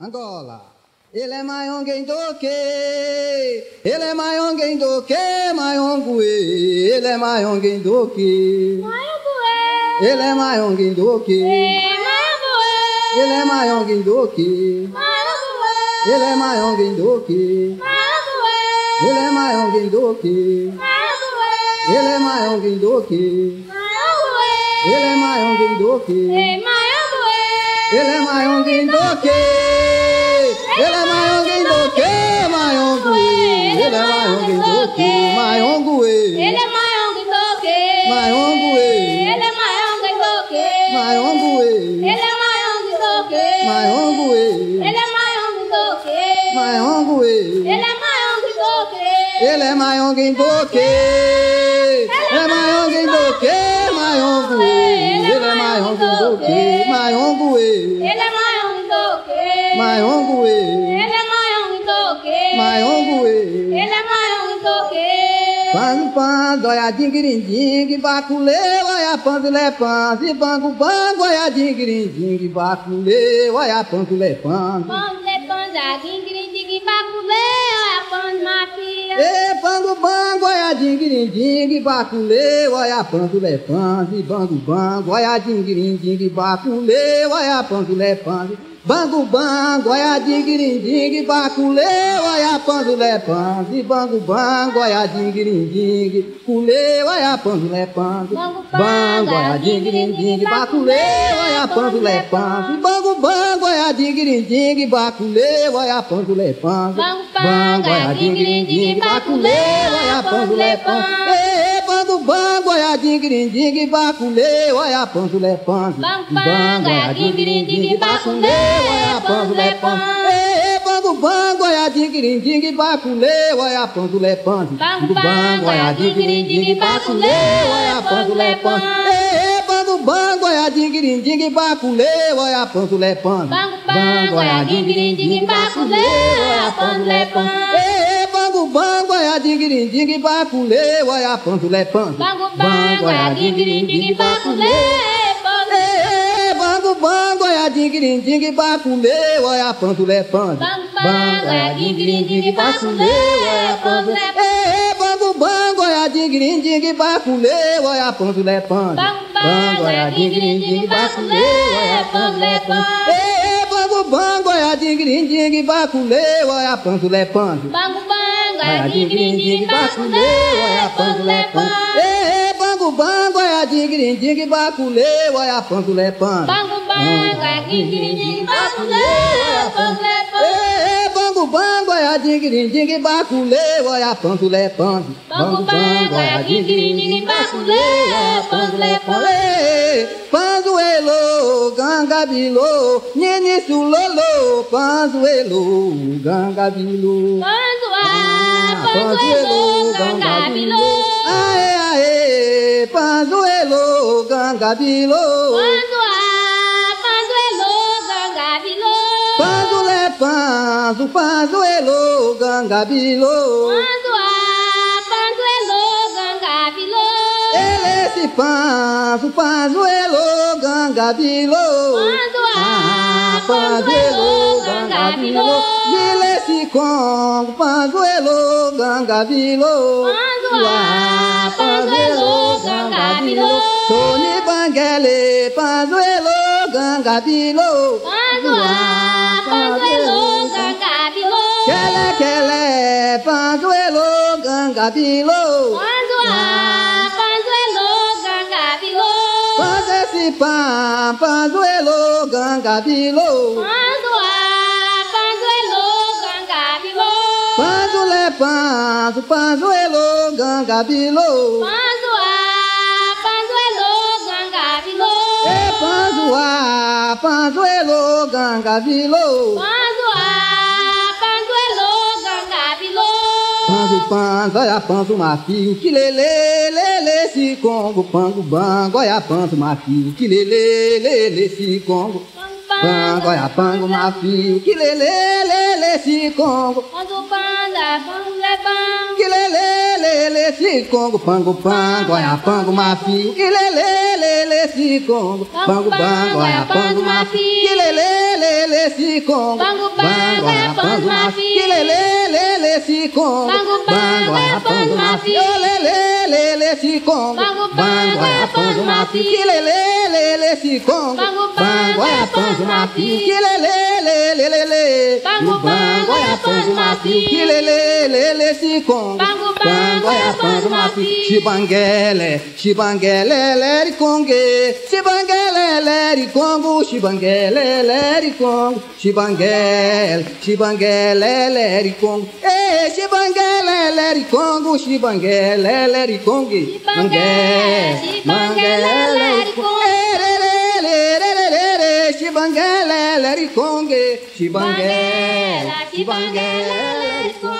Angola. Ele é maiongue? Ele é maiongue do. Ele é maiongue do. Ele é maiongue do que? Maiongue. Ele é maiongue do. Ele é maiongue do. Ele é maiongue do. Ele é maiongue do. Ele é maiongue do. Ele é maiongue. Ele é maior que você, maior que Ele é maior que você, maior que Ele é maior que você, maior que Ele é maior que você, maior que Ele é maior que você, maior que Ele é maior que você, maior que Ele é maior que você, Ele é maior que você, é maior que você, maior que Ele é maior que você, maior que Ele My. Ele é my own toque. Ele é my own toque. Pano, pano, olha dinguirindingue, baculê, olha pando lepando, e bango, bango, olha dinguirindingue, baculê, olha pando lepando. Pando lepando, olha dinguirindingue, baculê, olha. E bango, bango, olha dinguirindingue, baculê, olha pando lepando, e bango, bango, olha olha pando lepando. Bango, bango, olha ding-ding-ding, baculeu, olha bango, bango, olha ding-ding-ding, culeu, olha bango, olha ding-ding-ding, baculeu, olha bango, bango, olha ding-ding-ding, baculeu, olha bango, olha ding-ding-ding, baculeu, olha Bambam, goiadinho, grindim, baculê, olha panzulé, panzo. Bambam, goiadinho, grindim, baculê, olha panzulé, panzo. Bambam, goiadinho, grindim, baculê, olha panzulé, panzo. Bambam, goiadinho, grindim, baculê, olha panzulé, panzo. Bambam, goiadinho, grindim, baculê, olha panzulé, panzo. Bambam, goiadinho, grindim, baculê, olha panzulé, panzo dinguirim, dingue bacule, oia, pandulé, pandu. Bango, bango, oia, dinguirim, dingue bacule, Bango, bango, oia, dinguirim, dingue bacule, oia, pandulé, pandu. Bango, bango, oia, dinguirim, dingue bacule, oia, pandulé, pandu. Bango, bango, oia, dinguirim, dingue bacule, oia, pandulé, pandu. Bango, oia, dinguirim, oia, pandulé, pandu. Bango, bango, oia, dinguirim, dingue bacule, oia, pandulé, pandu. Bango, bango. Olha de grindigue, baculê, olha pandulé, pando. Ei, bango, bango, olha de grindigue, baculê, olha pandulé, pando. Bango, bango, olha de grindigue, baculê, é a pando. Ei, bango, bango, olha de grindigue, baculê, olha pandulé, pando. Bango, bango, olha de grindigue, baculê, olha pandulé, pando. Panzuelo, gangabilô, nenisulolo, panzuelo, gangabilô. Panzuelo, gangabilô. Pazuelo, Ganga Bilô. Aê, aê, Pazuelo, Ganga Bilô. Panduá, Pazuelo, Ganga Bilô. Pandulé, Pandu, Pazuelo, gangabilô, Pazuelo, Ganga Bilô. Ele é se Pazu, Pazuelo, Ganga Bilô. Ganga Bilô kikong panguelo gangavilo Pangua panguelo gangavilo Tony Banguele, panguelo gangavilo Pangua panguelo gangavilo Kele kele panguelo gangavilo Pangua panguelo gangavilo Pangesi pam panguelo gangavilo Pangua panzo, panzo é ganga bilô. Panzo a, panzo é ganga bilô. É panzo a, panzo elo, ganga bilô. Panzo a, panzo elo, ganga bilô. Panzo, panzo, é olha panzo, mafio, que lele lele se congo, pango, bango, é olha panzo, mafio, que lele lele se congo. Pango, olha pango, é mafio, que lele lele si congo. Panda, pango le pango. Le le le le si congo, pango pango, ya pango mafi. Que le le le le si congo, pango pango, ya pango mafi. Que le le le le si congo, pango pango, ya pango mafi. Que le le le le si congo, pango pango, ya pango mafi. Que le le le le si congo, pango pango, ya pango mafi. Le le le le si congo, pango pango, ya pango le le Le le le le, bango ya panzu mafi Le le si kongo bango bango ya panzu mafi shibangele shibangele le rikonge shibangele le rikongo shibangele le rikongo shibangele shibangele le rikongo eh shibangele le rikongo shibangele le rikonge shibangele shibangele le rikongo Shibangela, let it go, Shibangela, Shibangela, let.